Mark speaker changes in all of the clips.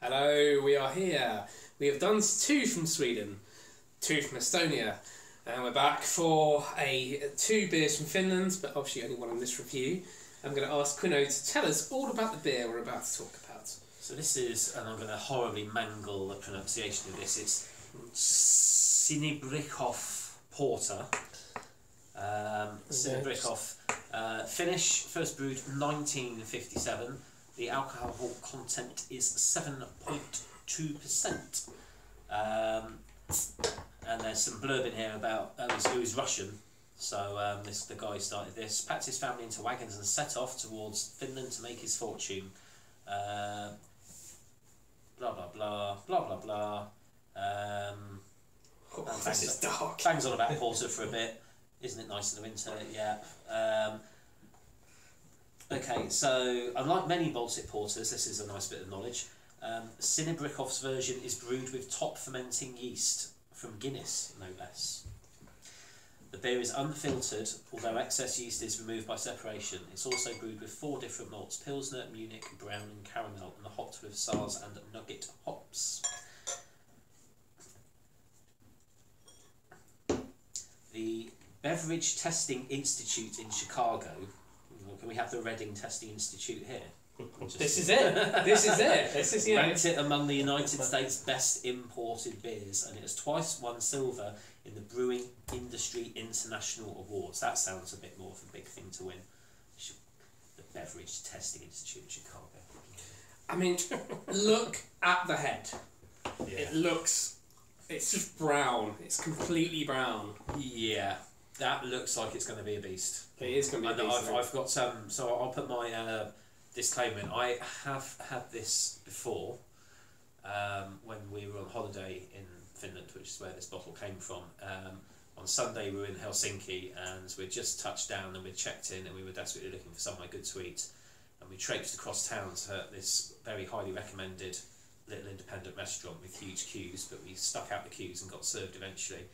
Speaker 1: Hello, we are here. We have done two from Sweden, two from Estonia, and we're back for a two beers from Finland, but obviously only one in this review. I'm going to ask Quino to tell us all about the beer we're about to talk about.
Speaker 2: So this is, and I'm going to horribly mangle the pronunciation of this. It's Sinebrychoff Porter. Um, Sinebrychoff uh, Finnish, first brewed 1957. The alcohol content is 7.2%. Um, and there's some blurb in here about uh, it was Russian. So um, this the guy started this, packed his family into wagons and set off towards Finland to make his fortune. Uh, blah blah blah blah blah blah. Um,
Speaker 1: Oh,
Speaker 2: Bangs
Speaker 1: this is
Speaker 2: on-
Speaker 1: dark.
Speaker 2: bangs on about porter for a bit. Isn't it nice in the winter? Yeah. Um, okay, so unlike many Baltic porters, this is a nice bit of knowledge. Um, Sinebrychoff's version is brewed with top fermenting yeast from Guinness, no less. The beer is unfiltered, although excess yeast is removed by separation. It's also brewed with four different malts Pilsner, Munich, Brown, and Caramel, and the hopped with Saaz and Nugget hops. The Beverage Testing Institute in Chicago. We have the Reading Testing Institute here?
Speaker 1: This is it. This is it. This is, know,
Speaker 2: Ranked it among the United States best imported beers, and it has twice won silver in the Brewing Industry International Awards. That sounds a bit more of a big thing to win. The Beverage Testing Institute in Chicago.
Speaker 1: I mean, look at the head.
Speaker 2: Yeah.
Speaker 1: It looks. It's just brown. It's completely brown.
Speaker 2: Yeah, that looks like it's going to be a beast.
Speaker 1: It is going to be a
Speaker 2: know,
Speaker 1: decent
Speaker 2: I've, I've got some, so I'll put my uh, disclaimer in. I have had this before um, when we were on holiday in Finland, which is where this bottle came from. Um, on Sunday, we were in Helsinki and we'd just touched down and we'd checked in and we were desperately looking for somewhere good to eat. And we traipsed across town to this very highly recommended little independent restaurant with huge queues, but we stuck out the queues and got served eventually.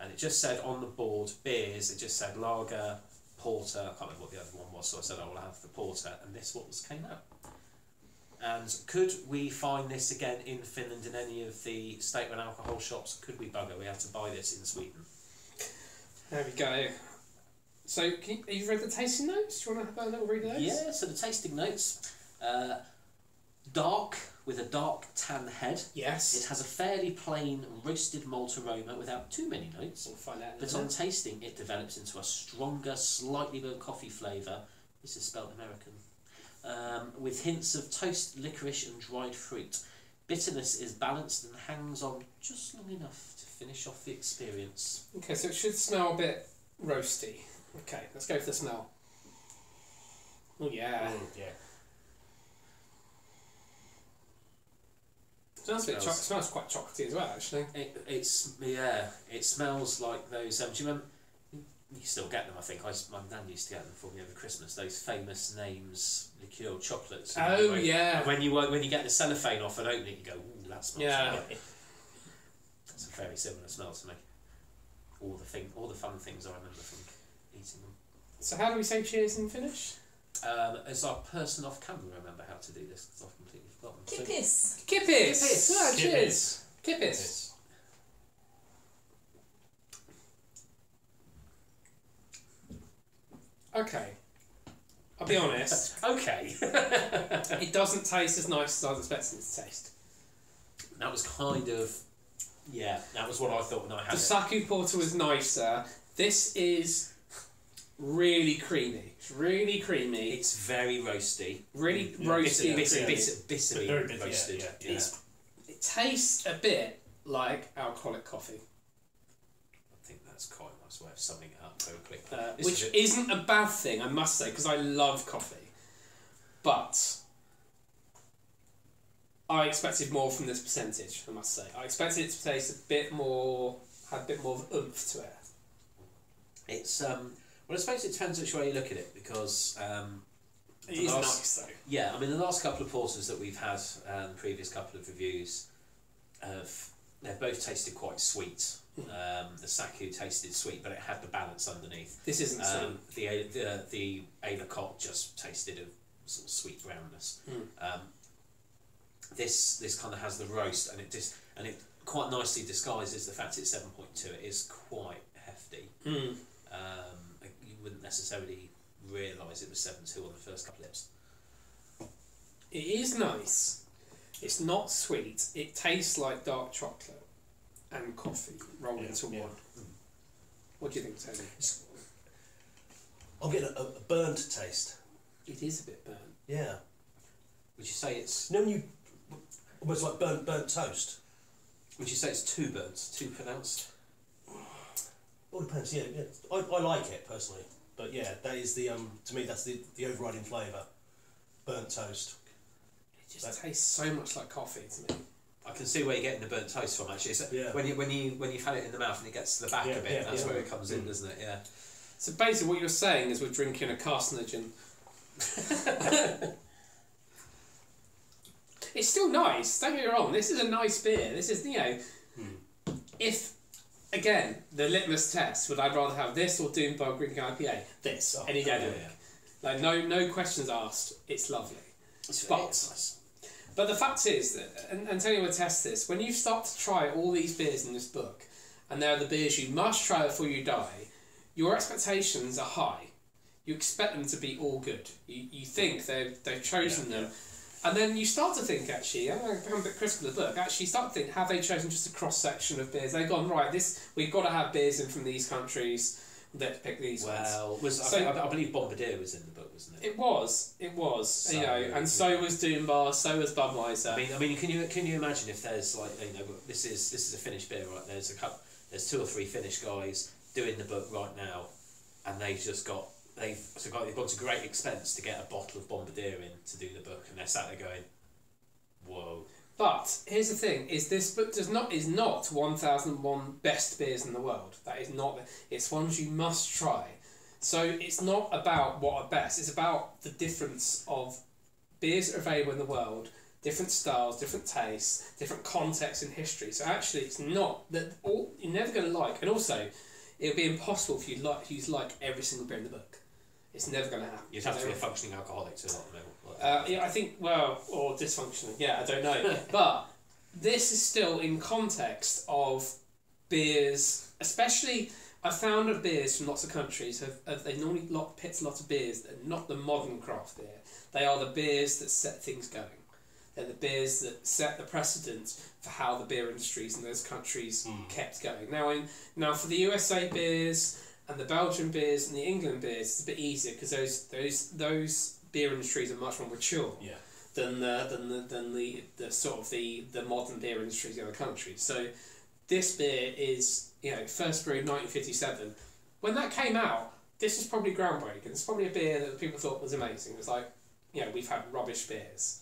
Speaker 2: And it just said on the board beers, it just said lager, porter. I can't remember what the other one was, so I said I will have the porter, and this what was came out. And could we find this again in Finland in any of the state-run alcohol shops? Could we bugger? We have to buy this in Sweden.
Speaker 1: There we go. So, can you, have you read the tasting notes? Do you want to have a little read of those?
Speaker 2: Yeah. So the tasting notes, uh, dark with a dark tan head.
Speaker 1: Yes.
Speaker 2: It has a fairly plain roasted malt aroma without too many notes.
Speaker 1: We'll find out.
Speaker 2: But on tasting, it develops into a stronger, slightly burnt coffee flavour. This is spelled American. Um, with hints of toast, licorice, and dried fruit. Bitterness is balanced and hangs on just long enough to finish off the experience.
Speaker 1: Okay, so it should smell a bit roasty. Okay, let's go for the smell. Oh yeah.
Speaker 2: yeah.
Speaker 1: Smells, a bit cho-
Speaker 2: Smells-
Speaker 1: smells quite chocolatey as well, actually.
Speaker 2: It, it's yeah. It smells like those. Um, do you remember? You still get them, I think. I, s- my nan used to get them for me over Christmas. Those famous names liqueur chocolates. and
Speaker 1: Oh,
Speaker 2: when-
Speaker 1: yeah.
Speaker 2: when you when you get the cellophane off and open it, you go, "Ooh, that smells."
Speaker 1: Yeah.
Speaker 2: lovely." That's a very similar smell to me. All the thing, all the fun things I remember from eating them.
Speaker 1: So how do we say cheers in Finnish?
Speaker 2: Um, as our person off camera, remember how to do this because I've completely forgotten. So-
Speaker 3: Kippis.
Speaker 1: Kippis!
Speaker 2: Kippis.
Speaker 1: Ah,
Speaker 4: Kippis.
Speaker 1: cheers! Kippis! Okay. I'll be honest,
Speaker 2: okay.
Speaker 1: it doesn't taste as nice as I was expecting it to taste.
Speaker 2: that was kind of, yeah, that was what I thought when I had
Speaker 1: The
Speaker 2: it.
Speaker 1: Saku Porter was nicer. This is really creamy. It's really creamy.
Speaker 2: It's very roasty.
Speaker 1: really
Speaker 4: Yeah,
Speaker 1: roasty
Speaker 2: bitter,
Speaker 1: and
Speaker 2: bitter,
Speaker 1: creamy.
Speaker 2: bitter, bitterly
Speaker 4: Very bitter,
Speaker 2: roasted.
Speaker 4: yeah, yeah.
Speaker 1: It's, it tastes a bit like alcoholic coffee,
Speaker 2: I think that's quite a nice way of summing it up very quickly.
Speaker 1: uh,
Speaker 2: This
Speaker 1: which
Speaker 2: is it.
Speaker 1: isn't a bad thing, I must say, because I love coffee. But I expected more from this percentage. I must say, I expected it to taste a bit more, had a bit more of oomph to it.
Speaker 2: It's um. Well, I suppose it depends which way you look at it because um, last-
Speaker 1: nice though.
Speaker 2: yeah, I mean the last couple of porters that we've had, um, previous couple of reviews, have they've both tasted quite sweet. Um, the Saku tasted sweet, but it had the balance underneath.
Speaker 1: This isn't.
Speaker 2: Um, the the the Avocot just tasted of sort of sweet brownness.
Speaker 1: Mm.
Speaker 2: Um, this this kind of has the roast, and it just and it quite nicely disguises the fact it's seven point two. It is quite hefty.
Speaker 1: Mm.
Speaker 2: Um, wouldn't necessarily realise it was seven two on the first couple of lips.
Speaker 1: It is nice. It's not sweet. It tastes like dark chocolate and coffee rolled
Speaker 3: Yeah,
Speaker 1: into
Speaker 3: yeah.
Speaker 1: one. What do you think, Tony?
Speaker 3: I'm getting a, a burnt taste.
Speaker 1: It is a bit burnt.
Speaker 3: Yeah.
Speaker 2: Would you say it's
Speaker 3: No, know when you almost like burnt burnt toast.
Speaker 2: Would you say it's too burnt, too pronounced?
Speaker 3: All depends. Yeah, yeah. I, I like it personally, but yeah, that is the um to me that's the the overriding flavour. Burnt toast.
Speaker 1: It just
Speaker 3: That-
Speaker 1: tastes so much like coffee to me.
Speaker 2: I can see where you're getting the burnt toast from. Actually, it's
Speaker 3: Yeah.
Speaker 2: when you when you when you've had it in the mouth and it gets to the back
Speaker 3: Yeah,
Speaker 2: a bit,
Speaker 3: yeah,
Speaker 2: that's
Speaker 3: yeah.
Speaker 2: where it comes in, doesn't it? Yeah.
Speaker 1: So basically, what you're saying is we're drinking a carcinogen. it's still nice. Don't get me wrong. This is a nice beer. This is you know,
Speaker 3: Hmm.
Speaker 1: if again the litmus test would I rather have this or Doombar Green IPA? This
Speaker 3: Oh,
Speaker 1: any day of the week. Like no no questions asked. It's lovely.
Speaker 2: It's,
Speaker 1: But-
Speaker 2: nice.
Speaker 1: But the fact is that, and, and Tony will attest this, when you start to try all these beers in this book, and they're the beers you must try before you die, your expectations are high. You expect them to be all good. You, you think they've, they've chosen
Speaker 3: Yeah,
Speaker 1: them. And then you start to think, actually, I'm become a bit critical of the book, actually you start to think, have they chosen just a cross section of beers? They've gone, right, this we've got to have beers in from these countries, let's pick these ones.
Speaker 2: Well, was I,
Speaker 1: So-
Speaker 2: I, I believe Bombardier was in the book, wasn't it?
Speaker 1: It was, it was,
Speaker 2: So,
Speaker 1: you know, and so was Doombar, so was Budweiser.
Speaker 2: I mean, I mean, can you can you imagine if there's like you know this is this is a Finnish beer, right? There's a couple, there's two or three Finnish guys doing the book right now, and they've just got they've so got they've gone to great expense to get a bottle of Bombardier in to do the book, and they're sat there going, "Whoa."
Speaker 1: But here's the thing: is this book does not is not one thousand one best beers in the world. That is not. It's ones you must try. So it's not about what are best. It's about the difference of beers that are available in the world, different styles, different tastes, different contexts in history. So actually, it's not that all you're never going to like. And also, it would be impossible for you like you like every single beer in the book. It's never going to happen.
Speaker 2: You'd have to be a functioning alcoholic to them. Like,
Speaker 1: uh, yeah, I think, well, or dysfunctioning, yeah, I don't know. but this is still in context of beers, especially, I found that beers from lots of countries have, have they normally lot, pits lots of beers that are not the modern craft beer. They are the beers that set things going. They're the beers that set the precedent for how the beer industries in those countries
Speaker 3: Mm.
Speaker 1: kept going. Now, in now for the USA beers and the Belgian beers and the England beers, it's a bit easier because those those those beer industries are much more mature
Speaker 3: Yeah.
Speaker 1: than the than the than the, the sort of the, the modern beer industries in other countries. So this beer is you know first brewed nineteen fifty seven. When that came out, this was probably groundbreaking. It's probably a beer that people thought was amazing. It was like you know we've had rubbish beers.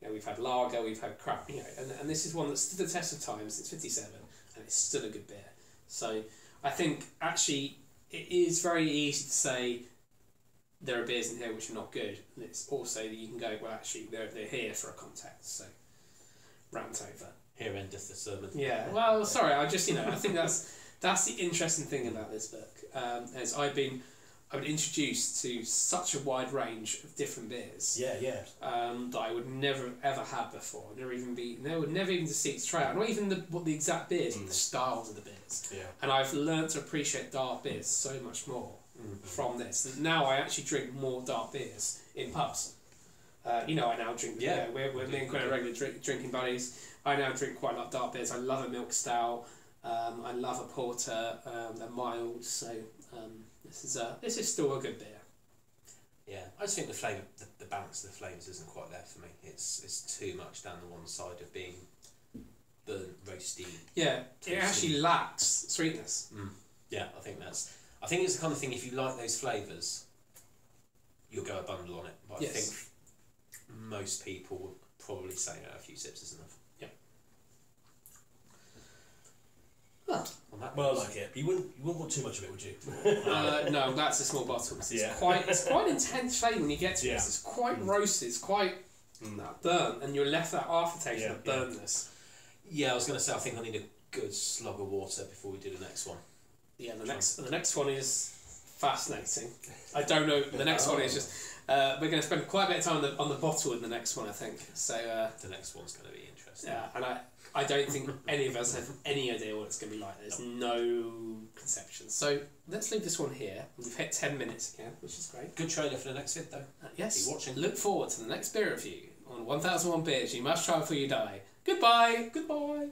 Speaker 1: You know, we've had lager, we've had crap, you know, and, and this is one that stood the test of time since 57, and it's still a good beer. So I think actually it is very easy to say there are beers in here which are not good, and it's also that you can go, well, actually, they're, they're here for a context, so rant over.
Speaker 2: Here endeth the sermon.
Speaker 1: Yeah, well, sorry, I just, you know, I think that's that's the interesting thing about this book, um, is I've been, I've been introduced to such a wide range of different beers
Speaker 3: Yeah, yeah.
Speaker 1: um, that I would never have ever had before. Never even be, never would never even seek to try out. Not even the what the exact beers, but the styles of the beers.
Speaker 3: Yeah.
Speaker 1: And I've learned to appreciate dark beers so much more
Speaker 2: Mm.
Speaker 1: from this. And now I actually drink more dark beers in pubs. Uh, you know, I now drink.
Speaker 2: Yeah.
Speaker 1: Yeah, we're, we're me and Quinn are regular drink, drinking buddies. I now drink quite a lot of dark beers. I love a milk stout. Um, I love a porter. Um, they're mild, so um, this is a this is still a good beer.
Speaker 2: Yeah, I just think the flavour, the, the balance of the flavours isn't quite there for me. It's it's too much down the one side of being burnt, roasty.
Speaker 1: Yeah, it actually lacks sweetness.
Speaker 2: Yeah, I think that's. I think it's the kind of thing. If you like those flavours, you'll go a bundle on it. But I think most people will probably say oh, a few sips is enough.
Speaker 1: Yeah.
Speaker 2: On that
Speaker 3: Well, I like it. You wouldn't you wouldn't want too much of it, would you?
Speaker 1: Uh, no, that's a small bottle. It's
Speaker 3: Yeah.
Speaker 1: quite it's quite intense flavour when you get to it.
Speaker 3: Yeah.
Speaker 1: It's quite
Speaker 3: Mm.
Speaker 1: roasted. It's quite
Speaker 3: Mm.
Speaker 1: burnt, and you're left that aftertaste
Speaker 3: Yeah,
Speaker 1: of
Speaker 3: yeah.
Speaker 1: burntness.
Speaker 2: yeah, I was going to say I think I need a good slug of water before we do the next one.
Speaker 1: Yeah, the next the next one is fascinating. I don't know. The next one is just Uh, we're going to spend quite a bit of time on the, on the bottle in the next one, I think. So, uh,
Speaker 2: The next one's going to be interesting.
Speaker 1: yeah, and I, I don't think any of us have any idea what it's going to be like. There's no conception. So, let's leave this one here. We've hit 10 minutes again, which is great.
Speaker 2: Good trailer for the next vid, though.
Speaker 1: Uh, yes,
Speaker 2: Be watching.
Speaker 1: look forward to the next beer review on 1001 Beers You Must Try Before You Die. Goodbye! Goodbye!